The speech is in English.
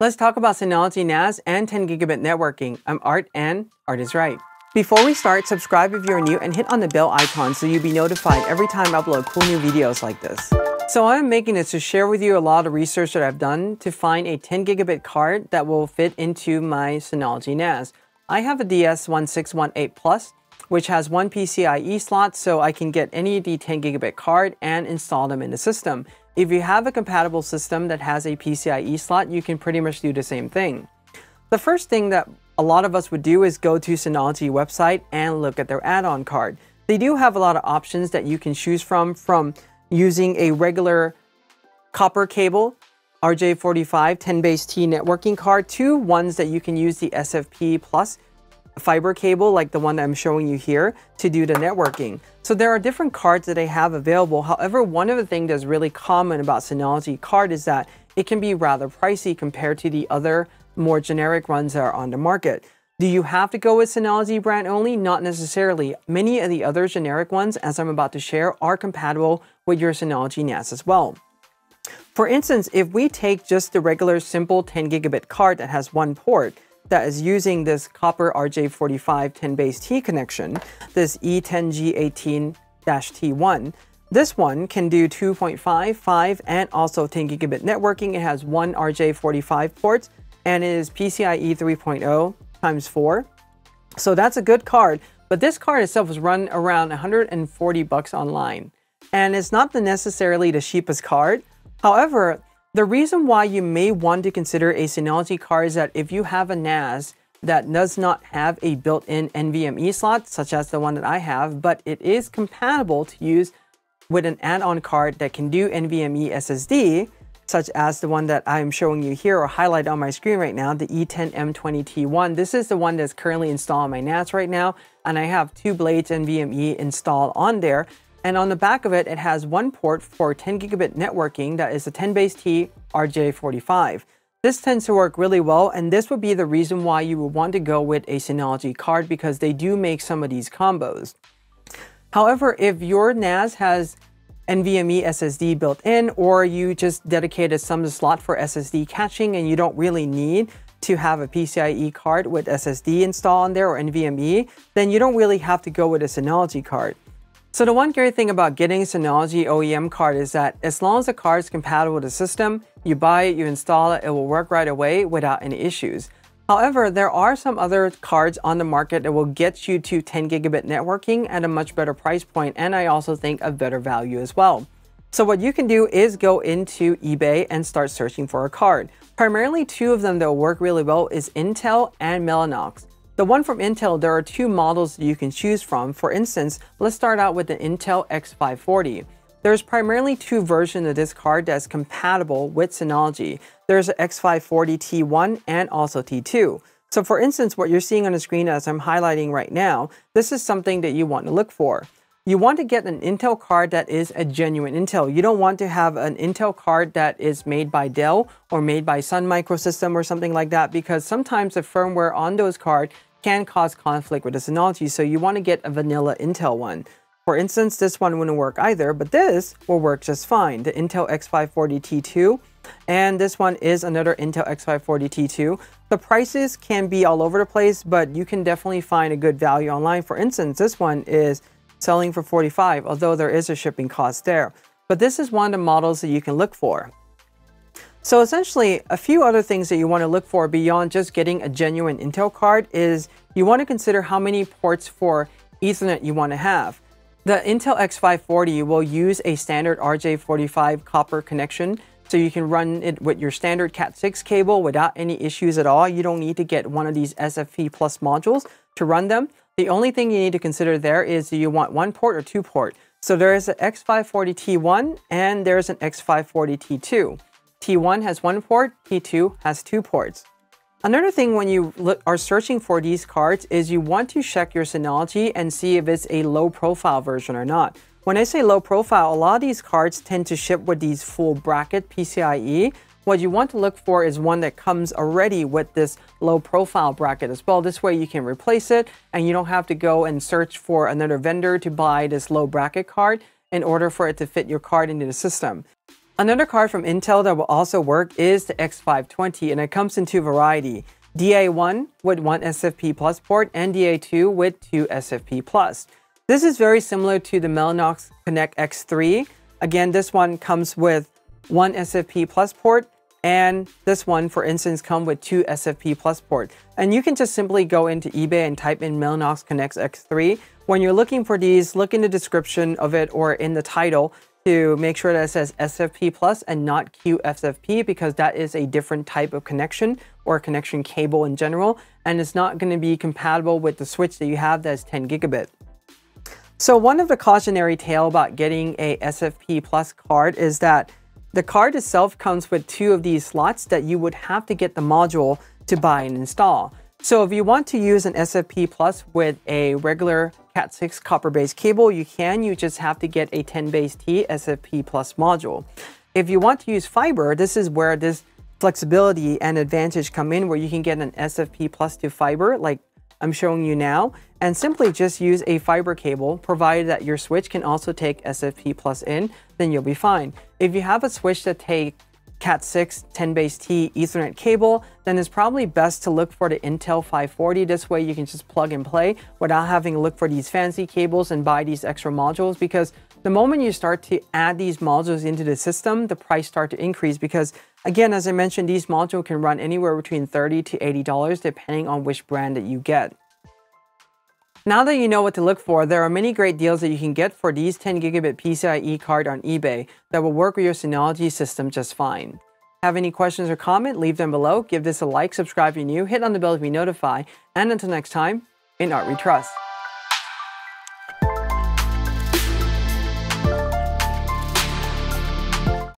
Let's talk about Synology NAS and 10 gigabit networking. I'm Art and Art is right. Before we start, subscribe if you're new and hit on the bell icon so you'll be notified every time I upload cool new videos like this. So I'm making this to share with you a lot of research that I've done to find a 10 gigabit card that will fit into my Synology NAS. I have a DS1618 Plus, which has one PCIe slot so I can get any of the 10 gigabit card and install them in the system. If you have a compatible system that has a PCIe slot, you can pretty much do the same thing. The first thing that a lot of us would do is go to Synology website and look at their add-on card. They do have a lot of options that you can choose from, from using a regular copper cable, RJ45 10 base T networking card to ones that you can use the SFP Plus fiber cable like the one that I'm showing you here to do the networking. So there are different cards that they have available. However, one of the things that's really common about Synology card is that it can be rather pricey compared to the other more generic ones that are on the market. Do you have to go with Synology brand only? Not necessarily. Many of the other generic ones, as I'm about to share, are compatible with your Synology NAS as well. For instance, if we take just the regular simple 10 gigabit card that has one port, that is using this copper RJ45 10 base T connection, this E10G18-T1, this one can do 2.5, 5, and also 10 gigabit networking. It has one RJ45 port and is PCIe 3.0 times 4. So that's a good card, but this card itself is run around 140 bucks online. And it's not the necessarily the cheapest card. However, the reason why you may want to consider a Synology card is that if you have a NAS that does not have a built-in NVMe slot, such as the one that I have, but it is compatible to use with an add-on card that can do NVMe SSD, such as the one that I'm showing you here or highlight on my screen right now, the E10M20T1. This is the one that's currently installed on my NAS right now, and I have two blades NVMe installed on there. And on the back of it, it has one port for 10 gigabit networking that is a 10 base T RJ45. This tends to work really well, and this would be the reason why you would want to go with a Synology card because they do make some of these combos. However, if your NAS has NVMe SSD built in, or you just dedicated some slot for SSD caching and you don't really need to have a PCIe card with SSD installed on there or NVMe, then you don't really have to go with a Synology card. So the one great thing about getting a Synology OEM card is that as long as the card is compatible with the system, you buy it, you install it, it will work right away without any issues. However, there are some other cards on the market that will get you to 10 gigabit networking at a much better price point, and I also think a better value as well. So what you can do is go into eBay and start searching for a card. Primarily two of them that will work really well is Intel and Mellanox. The one from Intel, there are two models that you can choose from. For instance, let's start out with the Intel X540. There's primarily two versions of this card that's compatible with Synology. There's an X540 T1 and also T2. So for instance, what you're seeing on the screen as I'm highlighting right now, this is something that you want to look for. You want to get an Intel card that is a genuine Intel. You don't want to have an Intel card that is made by Dell or made by Sun Microsystem or something like that because sometimes the firmware on those cards can cause conflict with the Synology, so you want to get a vanilla Intel one. For instance, this one wouldn't work either, but this will work just fine. The Intel X540 T2, and this one is another Intel X540 T2. The prices can be all over the place, but you can definitely find a good value online. For instance, this one is selling for 45, although there is a shipping cost there. But this is one of the models that you can look for. So essentially, a few other things that you want to look for beyond just getting a genuine Intel card is you want to consider how many ports for Ethernet you want to have. The Intel X540 will use a standard RJ45 copper connection, so you can run it with your standard Cat6 cable without any issues at all. You don't need to get one of these SFP Plus modules to run them. The only thing you need to consider there is do you want one port or two port? So there is an X540 T1 and there's an X540 T2. T1 has one port, T2 has two ports. Another thing when you are searching for these cards is you want to check your Synology and see if it's a low profile version or not. When I say low profile, a lot of these cards tend to ship with these full bracket PCIe. What you want to look for is one that comes already with this low profile bracket as well. This way you can replace it and you don't have to go and search for another vendor to buy this low bracket card in order for it to fit your card into the system. Another card from Intel that will also work is the X520 and it comes in two variety. DA1 with one SFP Plus port and DA2 with two SFP Plus. This is very similar to the Mellanox ConnectX-3. Again, this one comes with one SFP Plus port and this one, for instance, come with two SFP Plus port. And you can just simply go into eBay and type in Mellanox ConnectX-3. When you're looking for these, look in the description of it or in the title to make sure that it says SFP plus and not QSFP because that is a different type of connection or connection cable in general and it's not going to be compatible with the switch that you have that's 10 gigabit. So one of the cautionary tale about getting a SFP plus card is that the card itself comes with two of these slots that you would have to get the module to buy and install. So if you want to use an SFP Plus with a regular Cat6 copper-based cable, you can. You just have to get a 10 base T SFP Plus module. If you want to use fiber, this is where this flexibility and advantage come in, where you can get an SFP Plus to fiber, like I'm showing you now, and simply just use a fiber cable, provided that your switch can also take SFP Plus in, then you'll be fine. If you have a switch that takes Cat6 10 base T Ethernet cable, then it's probably best to look for the Intel 540. This way you can just plug and play without having to look for these fancy cables and buy these extra modules because the moment you start to add these modules into the system, the price start to increase because again, as I mentioned, these modules can run anywhere between 30 to $80 depending on which brand that you get. Now that you know what to look for, there are many great deals that you can get for these 10 gigabit PCIe card on eBay that will work with your Synology system just fine. Have any questions or comment? Leave them below. Give this a like, subscribe if you're new, hit on the bell to be notified, and until next time, in Art We Trust.